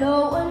low